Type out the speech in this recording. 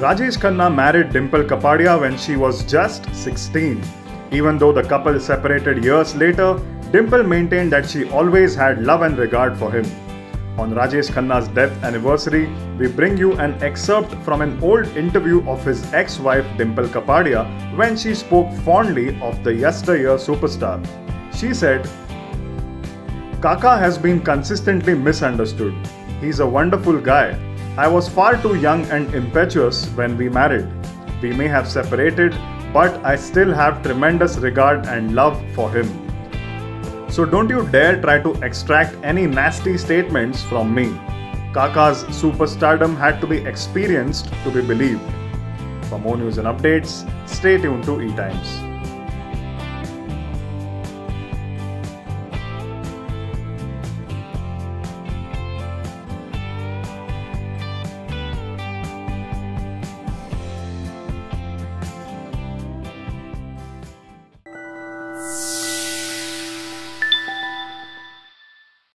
Rajesh Khanna married Dimple Kapadia when she was just 16. Even though the couple separated years later, Dimple maintained that she always had love and regard for him. On Rajesh Khanna's death anniversary, we bring you an excerpt from an old interview of his ex wife Dimple Kapadia when she spoke fondly of the yesteryear superstar. She said, Kaka has been consistently misunderstood. He's a wonderful guy. I was far too young and impetuous when we married. We may have separated, but I still have tremendous regard and love for him. So don't you dare try to extract any nasty statements from me. Kaka's superstardom had to be experienced to be believed. For more news and updates, stay tuned to eTimes.